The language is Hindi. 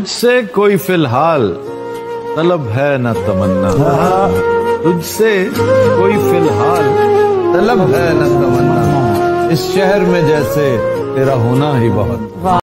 तुझसे कोई फ़िलहाल तलब है न तमन्ना। तुझसे कोई फ़िलहाल तलब है न तमन्ना। इस शहर में जैसे तेरा होना ही बहुत।